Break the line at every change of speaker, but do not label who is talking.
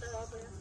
Tatawa pa yan.